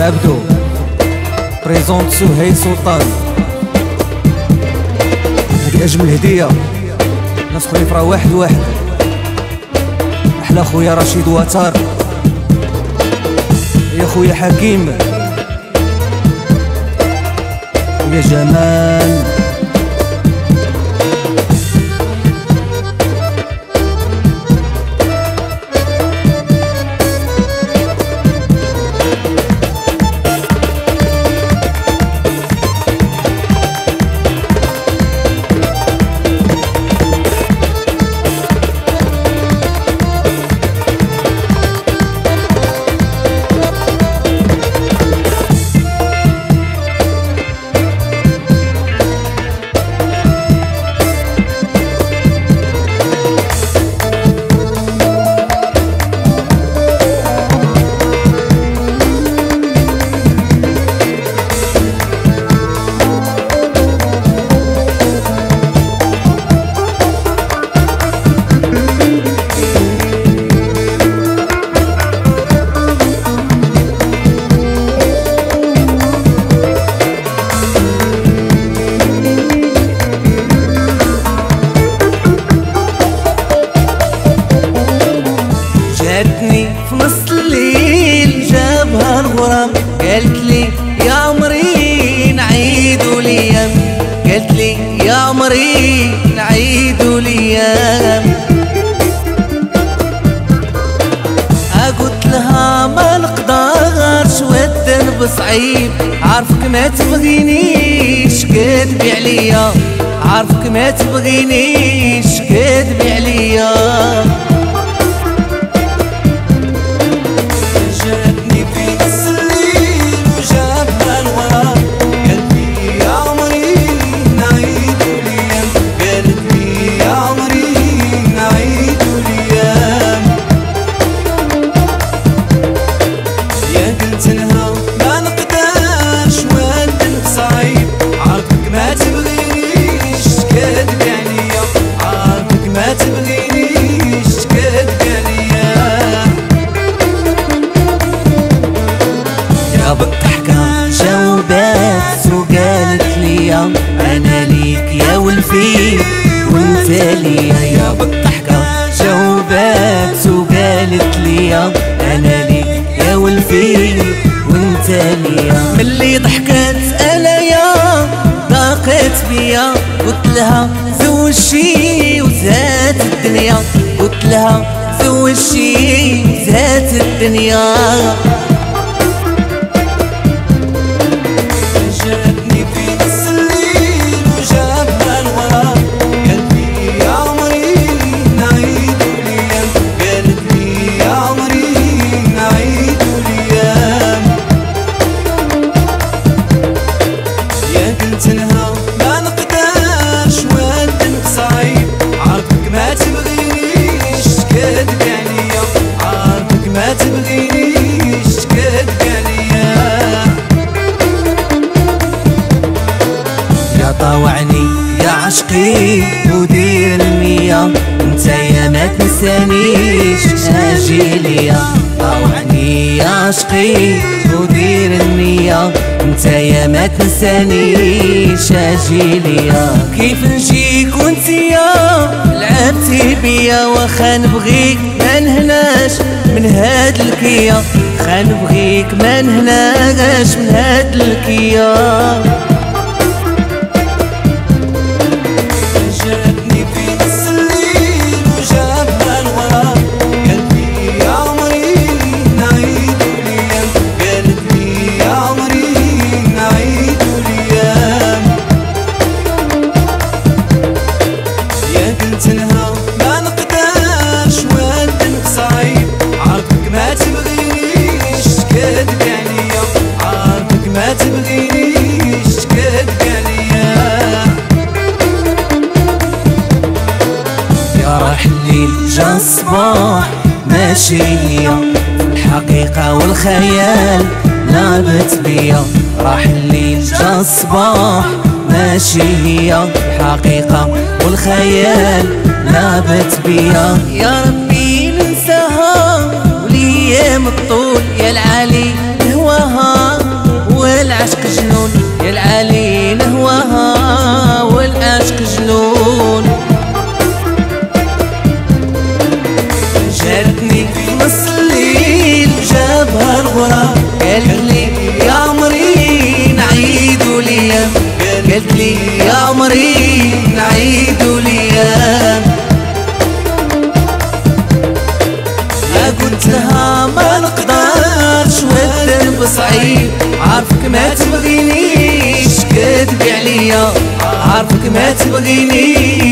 عبدو بريزونت سهيل سلطان هذه اجمل هديه ناس خويا فرا واحد واحد أحلى خويا رشيد واتار يا خويا حكيم يا جمال عمري نعيدو الأيام. قلت لها ما نقدرش ودن بصعيب. عارفك ما تبغينيش كذبي عليا عارفك ما تبغينيش كذبي عليا ليا يا بالضحكة. جاوبات وقالت لي أنا ليك يا ولفي وأنت ليا. ملي ضحكت أنا يا. ضاقت بيا قلت لها زوجي وزات الدنيا. قلت لها زوجي زات الدنيا. يا طاوعني يا عشقي ودير النية. أنت يا ما تنسانيش أجي ليا. طاوعني يا عشقي ودير النية. أنت يا ما تنسانيش أجي ليا. كيف نجيك وأنت يا لعبتي بيا؟ واخا نبغيك ما نهناش من هاد الكيا خا نبغيك ما نهناش من هاد الكيا جا الصباح ماشي هي الحقيقة والخيال لعبت بيا. راح الليل جا الصباح ماشي هي الحقيقة والخيال لعبت بيا. يا ربي ننساها والايام الطول. يا العالي هواها والعشق جنون. يا العالي نهواها والعشق جنون. الغراب قالت لي يا عمري نعيدو ليا. قالت لي يا عمري نعيدو ليا. قلت لها ما نقدرش والذنب صعيب عارفك ما تبغينيش كذبي عليا عارفك ما تبغينيش.